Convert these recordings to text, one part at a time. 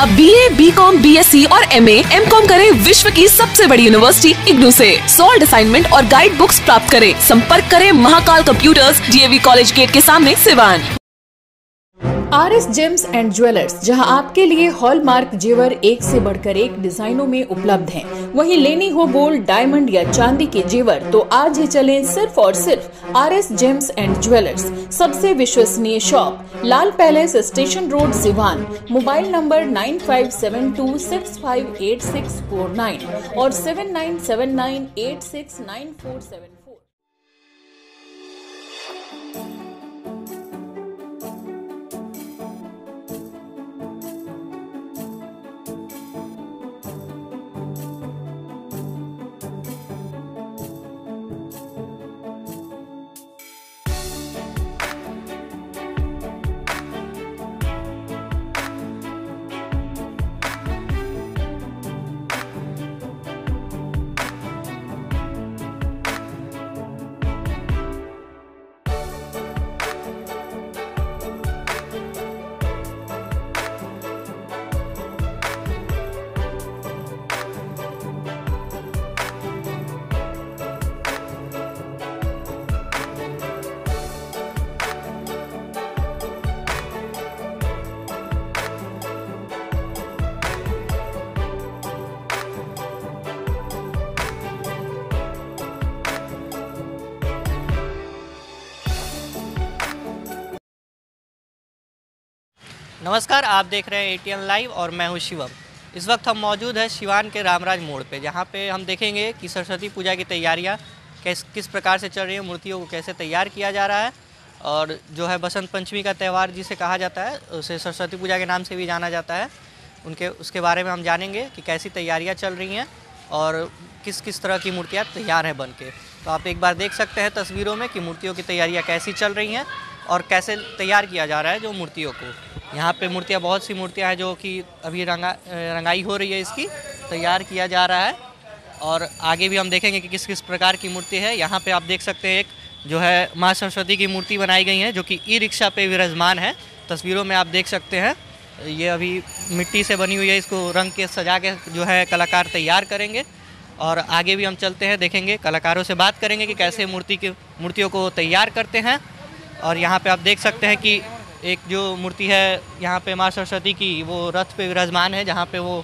अब B A B com B S C और M A M com करे विश्व की सबसे बड़ी यूनिवर्सिटी इग्नू ऐसी सोल्ड असाइनमेंट और गाइड बुक्स प्राप्त करें। संपर्क करें Mahakal computers V college gate के सामने Siwan R S gems and jewellers, जहाँ आपके लिए हॉलमार्क जेवर एक से बढ़कर एक डिजाइनों में उपलब्ध हैं। वहीं लेनी हो गोल्ड, डायमंड या चांदी के जेवर तो आज ही चलें सिर्फ़ और सिर्फ़ R S gems and jewellers. सबसे विश्वसनीय shop, Lal palace station road, Siwan. Mobile number nine five seven two six five eight six four nine और seven nine seven nine eight six nine four seven. नमस्कार, आप देख रहे हैं ए ATN live और मैं हूँ शिवम। इस वक्त हम मौजूद हैं शिवान के रामराज मोड़ पे, जहाँ पे हम देखेंगे कि सरस्वती पूजा की तैयारियाँ किस किस प्रकार से चल रही हैं, मूर्तियों को कैसे तैयार किया जा रहा है, और जो है बसंत पंचमी का त्यौहार जिसे कहा जाता है, उसे सरस्वती पूजा के नाम से भी जाना जाता है। उनके, उसके बारे में हम जानेंगे कि कैसी तैयारियाँ चल रही हैं और किस किस तरह की मूर्तियाँ तैयार हैं बन के तो आप एक बार देख सकते हैं तस्वीरों में कि मूर्तियों की तैयारियाँ कैसी चल रही हैं और कैसे तैयार किया जा रहा है जो मूर्तियों को। यहाँ पे मूर्तियाँ, बहुत सी मूर्तियाँ हैं जो कि अभी रंगा रंगाई हो रही है इसकी, तैयार किया जा रहा है। और आगे भी हम देखेंगे कि किस किस प्रकार की मूर्ति है। यहाँ पे आप देख सकते हैं एक जो है माँ सरस्वती की मूर्ति बनाई गई है, जो कि ई रिक्शा पे विराजमान है। तस्वीरों में आप देख सकते हैं, ये अभी मिट्टी से बनी हुई है, इसको रंग के, सजा के जो है कलाकार तैयार करेंगे। और आगे भी हम चलते हैं, देखेंगे, कलाकारों से बात करेंगे कि कैसे मूर्ति की, मूर्तियों को तैयार करते हैं। और यहाँ पे आप देख सकते हैं कि एक जो मूर्ति है यहाँ पे माँ सरस्वती की वो रथ पे विराजमान है जहाँ पे वो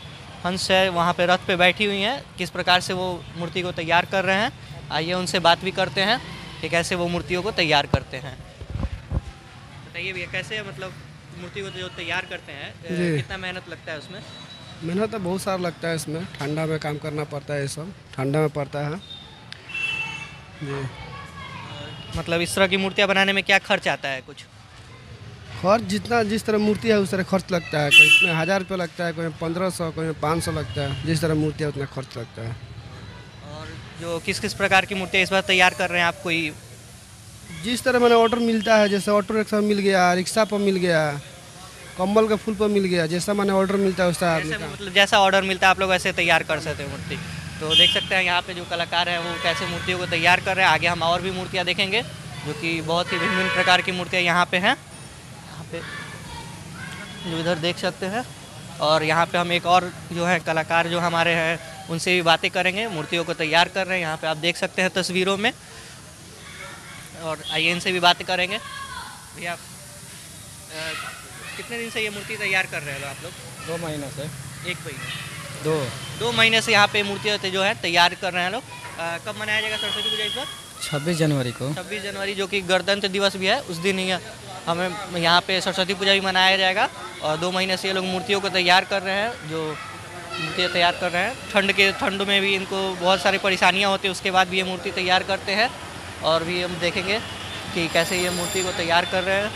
हंस है वहाँ पे रथ पे बैठी हुई हैं। किस प्रकार से वो मूर्ति को तैयार कर रहे हैं आइए उनसे बात भी करते हैं कि कैसे वो मूर्तियों को तैयार करते हैं। बताइए भैया कैसे मतलब मूर्ति को जो तैयार करते हैं? कितना मेहनत लगता है उसमें? मेहनत तो बहुत सारा लगता है इसमें। ठंडा में काम करना पड़ता है ये सब। ठंडा में पड़ता है। जी। मतलब इस तरह की मूर्तियाँ बनाने में क्या खर्च आता है कुछ? खर्च जितना जिस तरह मूर्ति है उस तरह खर्च लगता है। कोई इसमें हज़ार रुपये लगता है कोई पंद्रह सौ कोई पाँच सौ लगता है। जिस तरह मूर्ति है उतना खर्च लगता है। और जो किस किस प्रकार की मूर्तियाँ इस बार तैयार कर रहे हैं आप कोई? जिस तरह मैंने ऑर्डर मिलता है जैसे ऑटो रिक्शा मिल गया रिक्शा पर मिल गया कम्बल के फूल पर मिल गया जैसा मैंने ऑर्डर मिलता है वैसा मतलब जैसा ऑर्डर मिलता है आप लोग वैसे तैयार कर सकते हैं मूर्ति। तो देख सकते हैं यहाँ पे जो कलाकार हैं वो कैसे मूर्तियों को तैयार कर रहे हैं। आगे हम और भी मूर्तियाँ देखेंगे जो कि बहुत ही भिन्न भिन्न प्रकार की मूर्तियाँ यहाँ पे हैं। यहाँ पे। जो इधर देख सकते हैं। और यहाँ पे हम एक और जो है कलाकार जो हमारे हैं उनसे भी बातें करेंगे मूर्तियों को तैयार कर रहे हैं। यहाँ पे आप देख सकते हैं तस्वीरों में। और आइए इनसे भी बातें करेंगे। भैया कितने दिन से ये मूर्ति तैयार कर रहे हो आप लोग? दो महीने से। एक महीने। दो। दो महीने से यहाँ पे मूर्तियाँ जो है तैयार कर रहे हैं लोग। कब मनाया जाएगा सरस्वती पूजा इस बार? छब्बीस जनवरी को। छब्बीस जनवरी जो कि गणतंत्र दिवस भी है, उस दिन ही हमें यहाँ पे सरस्वती पूजा भी मनाया जाएगा और दो महीने से ये लोग मूर्तियों को तैयार कर रहे हैं, जो मूर्तियाँ तैयार कर रहे हैं। ठंड के ठंड में भी इनको बहुत सारी परेशानियाँ होती हैं, उसके बाद भी ये मूर्ति तैयार करते हैं और भी हम देखेंगे कि कैसे ये मूर्ति को तैयार कर रहे हैं।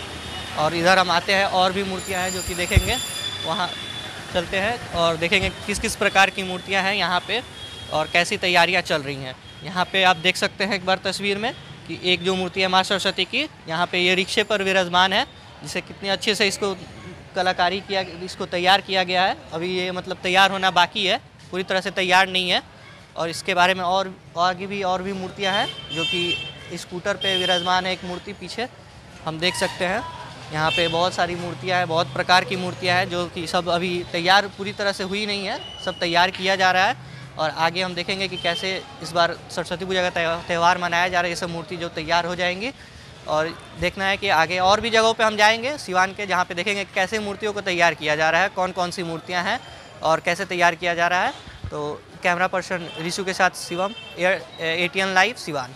और इधर हम आते हैं, और भी मूर्तियाँ हैं जो कि देखेंगे, वहाँ चलते हैं और देखेंगे किस किस प्रकार की मूर्तियाँ हैं यहाँ पे और कैसी तैयारियाँ चल रही हैं। यहाँ पे आप देख सकते हैं एक बार तस्वीर में कि एक जो मूर्ति है माँ सरस्वती की, यहाँ पे ये रिक्शे पर विराजमान है, जिसे कितने अच्छे से इसको कलाकारी किया, इसको तैयार किया गया है। अभी ये मतलब तैयार होना बाकी है, पूरी तरह से तैयार नहीं है। और इसके बारे में और, आगे भी और भी मूर्तियाँ हैं, जो कि स्कूटर पर विराजमान है एक मूर्ति पीछे। हम देख सकते हैं, यहाँ पे बहुत सारी मूर्तियाँ हैं, बहुत प्रकार की मूर्तियाँ हैं, जो कि सब अभी तैयार, पूरी तरह से हुई नहीं है, सब तैयार किया जा रहा है। और आगे हम देखेंगे कि कैसे इस बार सरस्वती पूजा का त्यौहार मनाया जा रहा है। ये सब मूर्ति जो तैयार हो जाएँगी। और देखना है कि आगे और भी जगहों पे हम जाएँगे, सिवान के, जहाँ पे देखेंगे कैसे मूर्तियों को तैयार किया जा रहा है कौन कौन सी मूर्तियाँ हैं और कैसे तैयार किया जा रहा है। तो कैमरा पर्सन रिशु के साथ Shivam ATN live Siwan.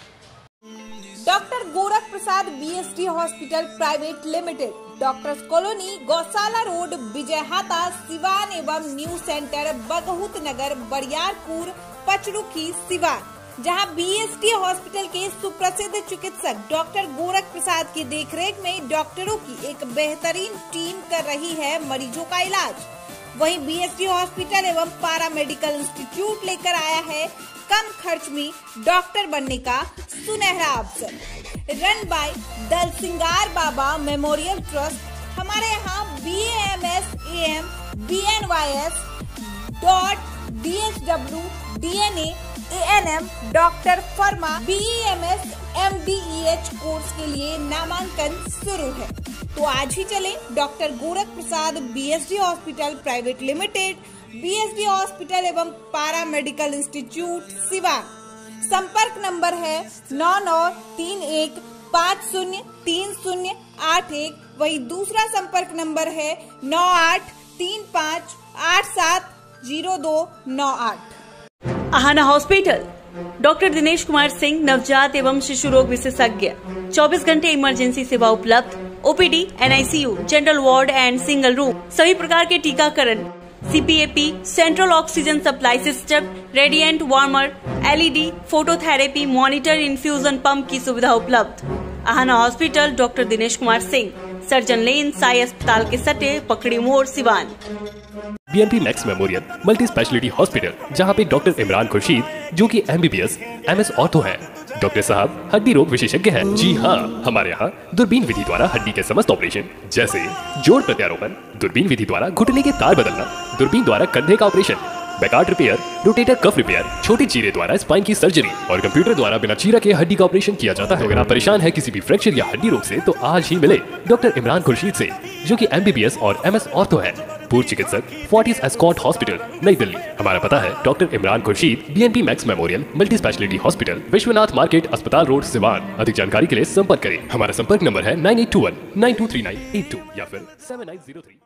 Doctor Gorakh Prasad BST hospital private limited. Doctors colony, Gaushala road, Vijayhata, Siwan एवं न्यू सेंटर, बगहुत नगर, बरियारपुर, पचरुखी, सिवान, जहाँ बीएसटी हॉस्पिटल के सुप्रसिद्ध चिकित्सक डॉक्टर गोरख प्रसाद की देखरेख में डॉक्टरों की एक बेहतरीन टीम कर रही है मरीजों का इलाज। वहीं बीएसटी हॉस्पिटल एवं पारा मेडिकल इंस्टीट्यूट लेकर आया है कम खर्च में डॉक्टर बनने का सुनहरा अवसर। रन बाय दल सिंगार बाबा मेमोरियल ट्रस्ट हमारे यहाँ B M S A M B N Y S dot D H W D N A N M doctor pharma B M S M D E H course के लिए नामांकन शुरू है। तो आज ही चले doctor Gorakh Prasad B S D hospital private limited B S D hospital एवं पारा मेडिकल इंस्टीट्यूट सिवान संपर्क नंबर है नौ नौ तीन एक पाँच शून्य तीन शून्य आठ एक। वही दूसरा संपर्क नंबर है नौ आठ तीन पाँच आठ सात ज़ीरो दो नौ आठ। आहाना हॉस्पिटल। डॉक्टर दिनेश कुमार सिंह नवजात एवं शिशु रोग विशेषज्ञ। 24 घंटे इमरजेंसी सेवा उपलब्ध। OPD, NICU, general ward and single room. सभी प्रकार के टीकाकरण। CPAP central oxygen supply system radiant warmer LED phototherapy monitor infusion pump की सुविधा उपलब्ध। Aahana hospital doctor Dinesh Kumar Singh surgeon lane Sai अस्पताल के सटे, Pakri Mor Siwan. BMP Max memorial multi speciality hospital जहाँ पे डॉक्टर इमरान खुर्शीद जो कि एमबीबीएस एमएस ऑर्थो है डॉक्टर साहब, हड्डी रोग विशेषज्ञ हैं। जी हाँ हमारे यहाँ दूरबीन विधि द्वारा हड्डी के समस्त ऑपरेशन जैसे जोड़ प्रत्यारोपण, दूरबीन विधि द्वारा घुटने के तार बदलना, दूरबीन द्वारा कंधे का operation Bankart repair rotator cuff repair छोटे चीरे द्वारा स्पाइन की सर्जरी और कंप्यूटर द्वारा बिना चीरा के हड्डी का ऑपरेशन किया जाता है। अगर आप परेशान है किसी भी फ्रैक्चर या हड्डी रोग से तो आज ही मिले डॉक्टर इमरान खुर्शीद से, जो कि एमबीबीएस और एमएस ऑर्थो है। पूर्व चिकित्सक फोर्टिस एस्कॉट हॉस्पिटल, नई दिल्ली। हमारा पता है, doctor Imran Khurshid BNP Max memorial multi speciality hospital, Vishwanath market, अस्पताल रोड, सिवान। अधिक जानकारी के लिए संपर्क करें। हमारा संपर्क नंबर है nine eight two one, nine two three nine eight two या फिर सेवन नाइन ज़ीरो थ्री।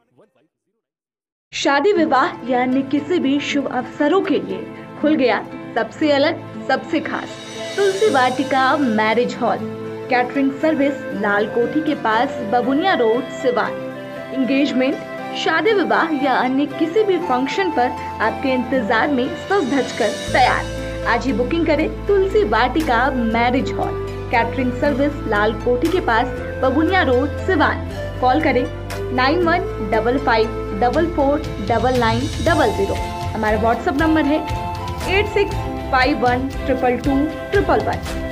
शादी विवाह या अन्य किसी भी शुभ अवसरों के लिए खुल गया सबसे अलग, सबसे खास Tulsi Vatika marriage hall. Catering service Lal Kothi के पास बबुनिया रोड, सिवान। इंगेजमेंट शादी विवाह या अन्य किसी भी फ़ंक्शन पर आपके इंतज़ार में सज धज कर तैयार। आज ही बुकिंग करें Tulsi Vatika marriage hall catering service Lal Kothi के पास, बबुनिया रोड, सिवान। कॉल करें nine one double five double four double nine double zero हमारा व्हाट्सएप नंबर है eight six five one triple two triple one